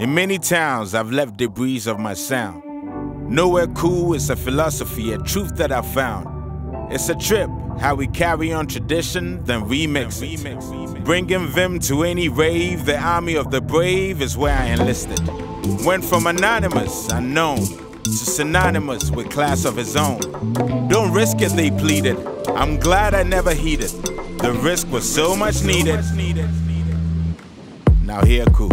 In many towns, I've left debris of my sound. Nowhere cool is a philosophy, a truth that I found. It's a trip, how we carry on tradition, then remix it. Bringing vim to any rave, the army of the brave is where I enlisted. Went from anonymous, unknown, to synonymous with class of his own. Don't risk it, they pleaded. I'm glad I never heeded. The risk was so much needed. Now here, cool.